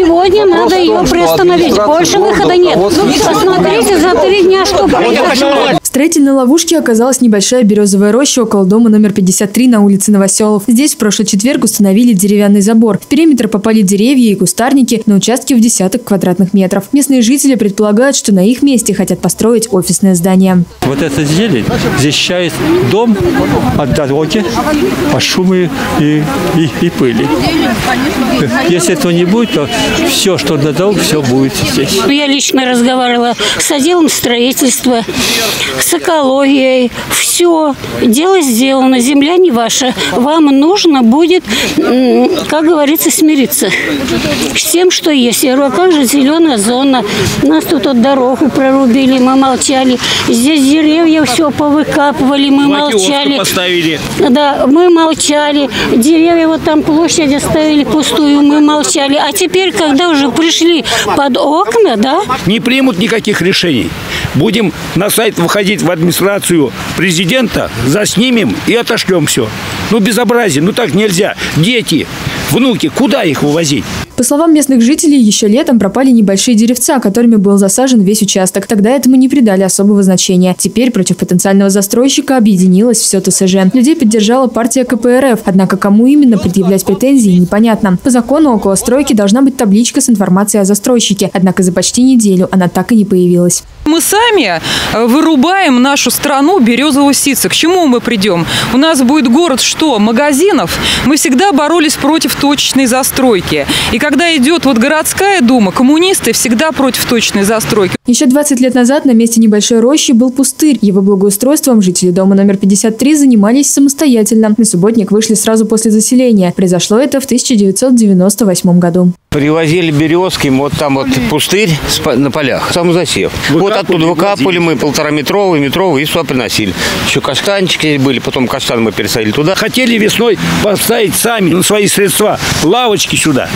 сегодня надо ее приостановить. Больше выхода нет. Посмотрите за три дня, что. В строительной ловушке оказалась небольшая березовая роща около дома номер 53 на улице Новоселов. Здесь в прошлый четверг установили деревянный забор. В периметр попали деревья и кустарники на участке в десяток квадратных метров. Местные жители предполагают, что на их месте хотят построить офисное здание. Вот эта зелень защищает дом от дороги, от шума и, и, и пыли. Если этого не будет, то все, что дорогу, все будет здесь. Я лично разговаривала с отделом строительства, с экологией. Все, дело сделано, земля не ваша. Вам нужно будет, как говорится, смириться с тем, что есть. Я говорю, а как же зеленая зона? Нас тут от дорогу прорубили, мы молчали. Здесь деревья все повыкапывали, мы молчали. поставили. Да, мы молчали. Деревья вот там площадь оставили пустую, мы молчали. А теперь, когда уже пришли под окна, да? Не примут никаких решений. Будем на сайт выходить в администрацию президента, заснимем и отошлем все. Ну, безобразие, ну так нельзя. Дети, внуки, куда их вывозить? По словам местных жителей, еще летом пропали небольшие деревца, которыми был засажен весь участок. Тогда этому не придали особого значения. Теперь против потенциального застройщика объединилось все ТСЖ. Людей поддержала партия КПРФ, однако кому именно предъявлять претензии непонятно. По закону около стройки должна быть табличка с информацией о застройщике, однако за почти неделю она так и не появилась. Мы сами э, вырубаем нашу страну березового сица. К чему мы придем? У нас будет город что? Магазинов? Мы всегда боролись против точечной застройки. И когда идет вот городская дума, коммунисты всегда против точной застройки. Еще 20 лет назад на месте небольшой рощи был пустырь. Его благоустройством жители дома номер 53 занимались самостоятельно. На субботник вышли сразу после заселения. Произошло это в 1998 году. Привозили березки, вот там вот пустырь на полях, сам засев. Вот оттуда выкапывали мы полтораметровый, метровый и сюда приносили. Еще каштанчики были, потом каштан мы пересадили туда. Хотели весной поставить сами на свои средства лавочки сюда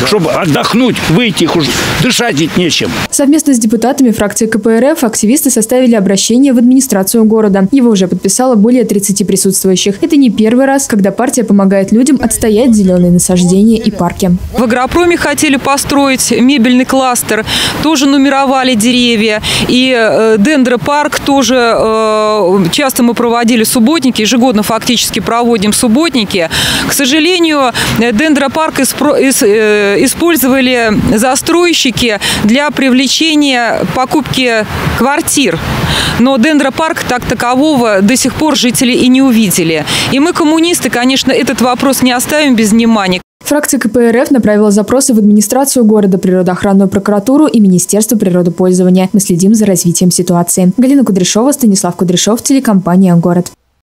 да. чтобы отдохнуть, выйти, уж дышать ведь нечем. Совместно с депутатами фракции КПРФ активисты составили обращение в администрацию города. Его уже подписало более 30 присутствующих. Это не первый раз, когда партия помогает людям отстоять зеленые насаждения и парки. В агропроме хотели построить мебельный кластер, тоже нумеровали деревья. И э, дендропарк тоже э, часто мы проводили субботники, ежегодно фактически проводим субботники. К сожалению, дендропарк из, из использовали застройщики для привлечения покупки квартир. Но дендропарк так такового до сих пор жители и не увидели. И мы, коммунисты, конечно, этот вопрос не оставим без внимания. Фракция КПРФ направила запросы в администрацию города, природоохранную прокуратуру и Министерство природопользования. Мы следим за развитием ситуации. Галина Кудряшова, Станислав Кудряшов, телекомпания «Город».